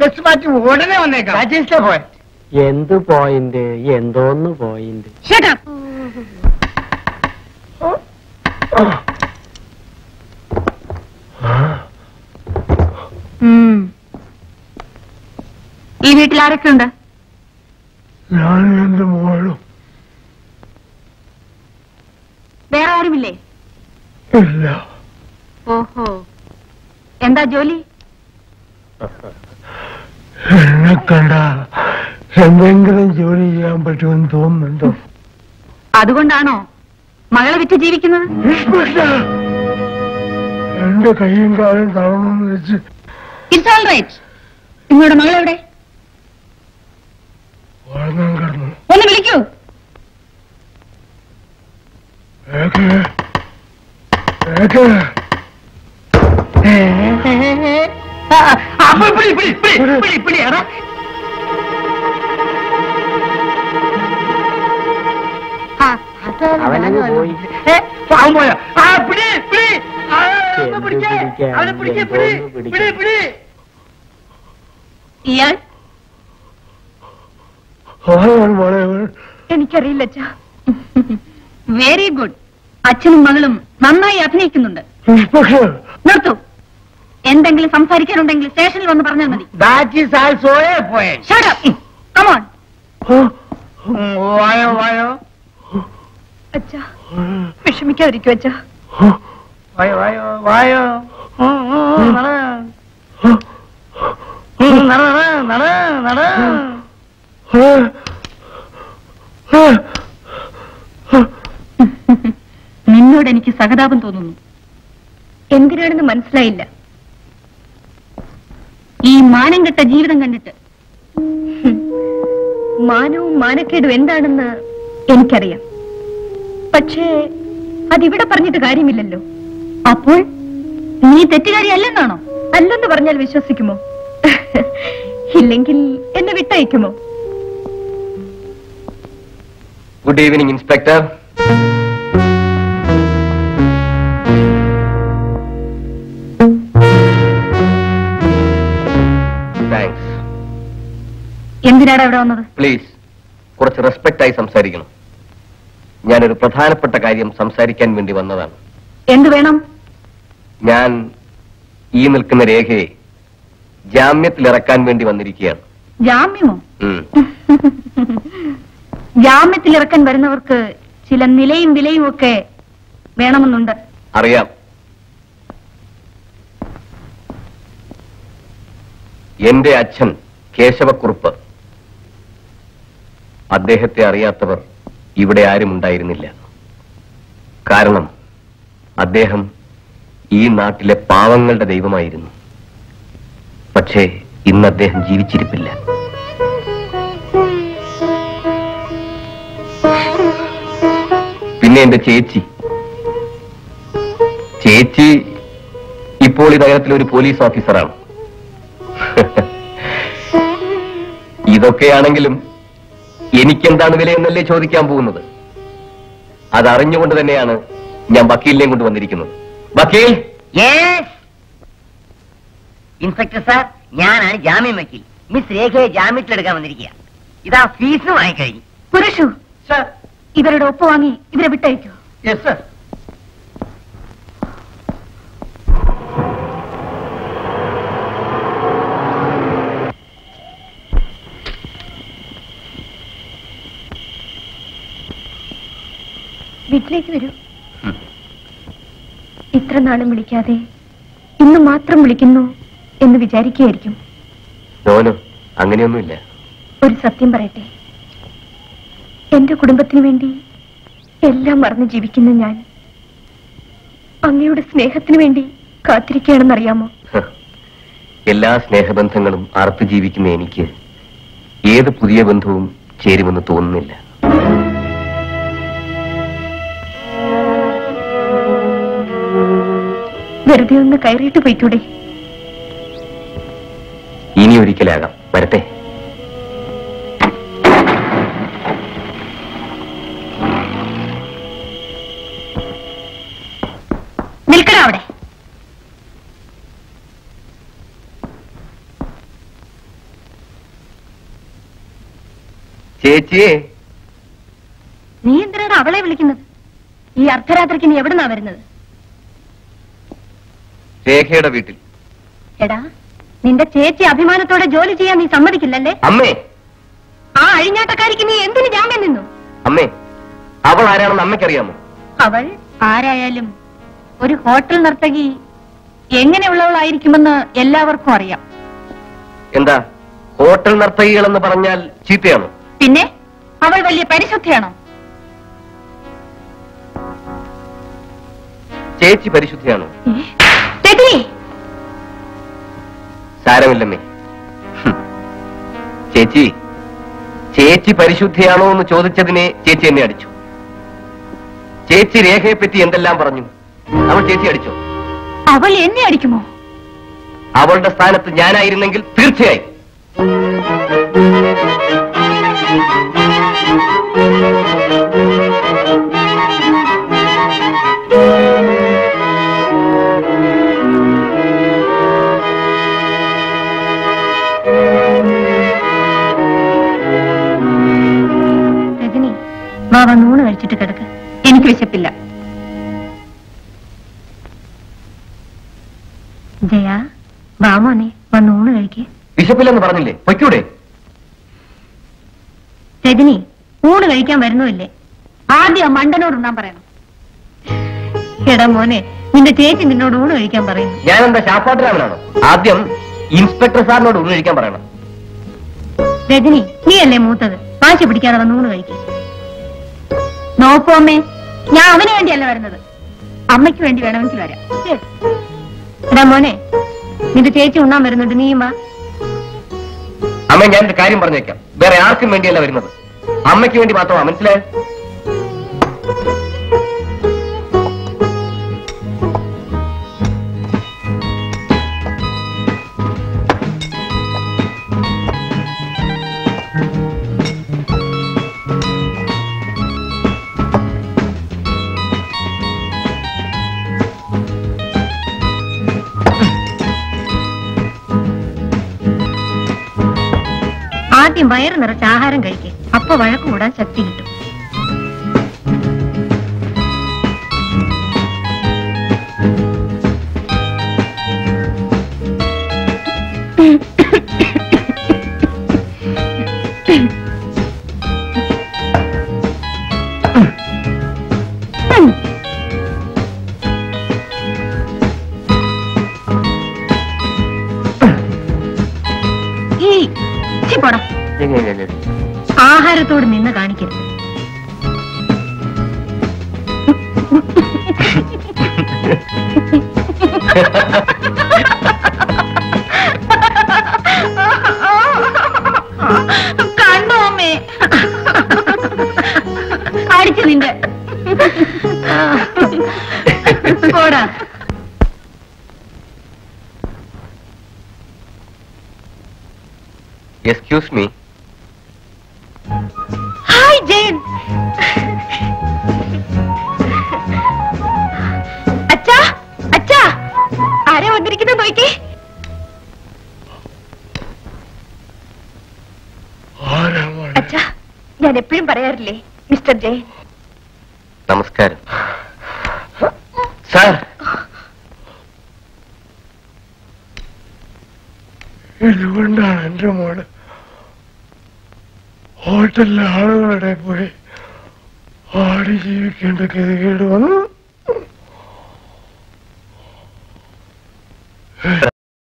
Dress മാറ്റി ഉടനെ വന്നേക്കാം. എന്ത് പോയിന്റ് എന്തോന്ന് പോയിന്റ്. ഈ വീട്ടിൽ ആരൊക്കെ ഉണ്ട്? ഞാനും എന്റെ മോളും. വേറെ ആരുമില്ലേ? ഇല്ല. ഓഹോ. എന്താ ജോലി? എന്നെ കണ്ട എന്തെങ്കിലും ജോലി ചെയ്യാൻ പറ്റുമെന്ന് തോന്നുന്നുണ്ടോ? അതുകൊണ്ടാണോ മകളെ വിറ്റ് ജീവിക്കുന്നത്? എന്റെ കൈയും കാലും തളണമെന്ന് വെച്ച് നിങ്ങളുടെ മകൾ എവിടെ ഉറങ്ങാൻ കിടന്നു. ഒന്ന് വിളിക്കൂ. ഏക്കേ ഏക്കേ അപ്പൊ പിടി പിടി പിടി പിടി പിടി എടാ. ആ, അതാണ് അവനങ്ങ് പോയി. പോയ. ആ പിടി പിടി. ആ, ഒന്ന് എന്ത് അവനെ പിടിക്ക് പിടി പിടി പിടിക്കാൻ? പിടി ഇയാൾ? ആരാണ് എനിക്കറിയില്ല അച്ഛാ. വെരി ഗുഡ് അച്ഛനും മകളും നന്നായി അഭിനയിക്കുന്നുണ്ട്. നിർത്തൂ. എന്തെങ്കിലും സംസാരിക്കാനുണ്ടെങ്കിൽ സ്റ്റേഷനിൽ വന്ന് പറഞ്ഞാൽ മതി that is also a point Shut up. Come on. വായോ വായോ അച്ഛാ വിഷമിക്കാതിരിക്കും അച്ഛാ വായോ വായോ വായോ ഉം, ഉം, നട. ഉം, നട, നട, നട, നട. നിന്നോട് എനിക്ക് സഹതാപം തോന്നുന്നു എന്തിനാണെന്ന് മനസ്സിലായില്ല ഈ മാനം കെട്ട ജീവിതം കണ്ടിട്ട്. മാനവും മാനക്കേടും എന്താണെന്ന് എനിക്കറിയാം. പക്ഷേ അതിവിടെ പറഞ്ഞിട്ട് കാര്യമില്ലല്ലോ. അപ്പോൾ നീ തെറ്റുകാരിയല്ലെന്നാണോ? അല്ലെന്ന് പറഞ്ഞാൽ വിശ്വസിക്കുമോ? ഇല്ലെങ്കിൽ എന്നെ വിട്ടയക്കുമോ? ഗുഡ് ഈവനിങ് ഇൻസ്പെക്ടർ എന്തിനാണ് അവിടെ വന്നത്? പ്ലീസ് കുറച്ച് റെസ്പെക്ട് ആയി സംസാരിക്കണം. ഞാനൊരു പ്രധാനപ്പെട്ട കാര്യം സംസാരിക്കാൻ വേണ്ടി വന്നതാണ്. എന്ത് വേണം? ഞാൻ ഈ നിൽക്കുന്ന രേഖയെ ജാമ്യത്തിൽ ഇറക്കാൻ വേണ്ടി വന്നിരിക്കുകയാണ്. ജാമ്യമോ? ഉം. ജാമ്യത്തിൽ ഇറക്കാൻ വരുന്നവർക്ക് ചില നിലയും വിലയും ഒക്കെ വേണമെന്നുണ്ട്. അറിയാം. എന്റെ അച്ഛൻ കേശവക്കുറുപ്പ്. അദ്ദേഹത്തെ അറിയാത്തവർ ഇവിടെ ആരും ഉണ്ടായിരുന്നില്ല. കാരണം അദ്ദേഹം ഈ നാട്ടിലെ പാവങ്ങളുടെ ദൈവമായിരുന്നു. പക്ഷേ ഇന്ന് അദ്ദേഹം ജീവിച്ചിരിപ്പില്ല. പിന്നെ എന്റെ ചേച്ചി. ചേച്ചി ഇപ്പോൾ ഈ നഗരത്തിലെ ഒരു പോലീസ് ഓഫീസറാണ്. ഇതൊക്കെയാണെങ്കിലും എനിക്കെന്താണ് വിലയെന്നല്ലേ ചോദിക്കാൻ പോകുന്നത്? അതറിഞ്ഞുകൊണ്ട് തന്നെയാണ് ഞാൻ വക്കീലിനെയും കൊണ്ട് വന്നിരിക്കുന്നത്. വക്കീൽ? ഇൻസ്പെക്ടർ സാർ ഞാനാണ് ജാമ്യം വക്കീൽ. മിസ് രേഖയെ ജാമ്യത്തിലെടുക്കാൻ വന്നിരിക്കുക. ഇതാ ഫീസും വാങ്ങിക്കഴിഞ്ഞു. പുരുഷു സർ ഇവരുടെ ഒപ്പ് വാങ്ങി ഇവരെ വിട്ടയക്കൂ. യെസ് സർ വീട്ടിലേക്ക് വരൂ. ഇത്ര നാളും വിളിക്കാതെ ഇന്ന് മാത്രം വിളിക്കുന്നു എന്ന് വിചാരിക്കുകയായിരിക്കും. നോനു അങ്ങനെയൊന്നുമില്ല. ഒരു സത്യം പറയട്ടെ. എന്റെ കുടുംബത്തിന് വേണ്ടി എല്ലാം മറന്ന് ജീവിക്കുന്ന ഞാൻ അങ്ങയുടെ സ്നേഹത്തിന് വേണ്ടി കാത്തിരിക്കുകയാണെന്നറിയാമോ. എല്ലാ സ്നേഹബന്ധങ്ങളും അറുത്തു ജീവിക്കുന്ന എനിക്ക്. ഏത് പുതിയ ബന്ധവും ചേരുമെന്ന് തോന്നുന്നില്ല. വെറുതെ ഒന്ന് കയറിയിട്ട് പോയിക്കൂടെ? ഇനി ഒരിക്കലാകാം. വരട്ടെ. അവിടെ. നീ എന്തിനാണ് അവളെ വിളിക്കുന്നത്? ഈ അർദ്ധരാത്രിക്ക് നീ എവിടുന്നാ വരുന്നത്? രേഖയുടെ വീട്ടിൽ. എടാ നിന്റെ ചേച്ചി അഭിമാനത്തോടെ ജോലി ചെയ്യാൻ നീ സമ്മതിക്കില്ലല്ലേ? അമ്മേ. ആ അഴിഞ്ഞാട്ടക്കാരിക്ക് നീ എന്തിനു ജാമ്യം നിന്നു അമ്മേ അവൾ ആരാണെന്ന് അമ്മയ്ക്കറിയാമോ? അവൾ ആരായാലും ഒരു ഹോട്ടൽ നർത്തകി എങ്ങനെയുള്ളവളായിരിക്കുമെന്ന് എല്ലാവർക്കും അറിയാം. എന്താ? ഹോട്ടൽ നർത്തകികൾ എന്ന് പറഞ്ഞാൽ ചീത്തയാണോ? പിന്നെ അവൾ വലിയ പരിശുദ്ധിയാണോ? ചേച്ചി പരിശുദ്ധിയാണോ? രജനി സാരമില്ലമ്മേ. ചേച്ചി ചേച്ചി പരിശുദ്ധിയാണോ എന്ന് ചോദിച്ചതിനെ ചേച്ചി എന്നെ അടിച്ചു. ചേച്ചി രേഖയെ പറ്റി എന്തെല്ലാം പറഞ്ഞു? അവൾ ചേച്ചി അടിച്ചോ? അവൾ എന്നെ അടിക്കുമോ? അവളുടെ സ്ഥാനത്ത് ഞാനായിരുന്നെങ്കിൽ തീർച്ചയായും. വാ നൂണ് കഴിച്ചിട്ട് കിടക്ക്. എനിക്ക് വിശപ്പില്ല. ജയ വാമോനെ വന്നൂണ് കഴിക്ക്. വിശപ്പില്ലെന്ന് പറഞ്ഞില്ലേ? പൊയ്ക്കൂടെ? രജനി ഊണ് കഴിക്കാൻ വരുന്നുമില്ലേ? ആദ്യം ആ മണ്ടനോട് ഉണ്ണാൻ പറയണം. എടാ മോനെ നിന്റെ ചേച്ചി നിന്നോട് ഊണ് കഴിക്കാൻ പറയുന്നു. ഞാൻ എന്താ ശാസ്ത്രാമനാണോ ആദ്യം ഇൻസ്പെക്ടർ സാറിനോട് ഊണ് കഴിക്കാൻ പറയണം. രജനി നീ അല്ലേ മൂത്തത്? വാശി പിടിക്കാതെ വന്ന് ഊണ് കഴിക്കും. നോക്കൂ അമ്മേ ഞാൻ അവന് വേണ്ടിയല്ല വരുന്നത്. അമ്മയ്ക്ക് വേണ്ടി വേണമെങ്കിൽ വരാം. മോനെ നിന്റെ ചേച്ചി ഉണ്ണാൻ വരുന്നുണ്ട് നീ അമ്മ ഞാൻ കാര്യം പറഞ്ഞേക്കാം. വേറെ ആർക്കും വേണ്ടിയല്ല വരുന്നത്. അമ്മയ്ക്ക് വേണ്ടി മാത്രമാ മനസ്സിലായോ? ആദ്യം വയറ് നിറച്ച് ആഹാരം കഴിക്കുക അപ്പൊ വഴക്ക് കൂടാൻ ശക്തി കിട്ടും. കാണിക്കരുത്. കണ്ടോ അമ്മേ? അടിച്ചു നിന്റെ. പോടാ. എക്സ്ക്യൂസ് മീ നോക്കി അച്ഛാ ഞാൻ എപ്പോഴും പറയാറില്ലേ മിസ്റ്റർ ജയൻ? നമസ്കാരം. സാർ. ഇതുകൊണ്ടാണ് എന്റെ മോൾ ഹോട്ടലിലെ ആളുകളുടെ പോയി ആടി ജീവിക്കേണ്ട ഗതികേട് വന്നു